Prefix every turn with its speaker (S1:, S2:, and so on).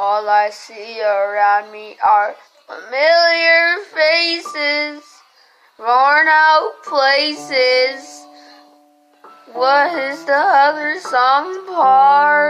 S1: All I see around me are familiar faces, worn out places. What is the other song part?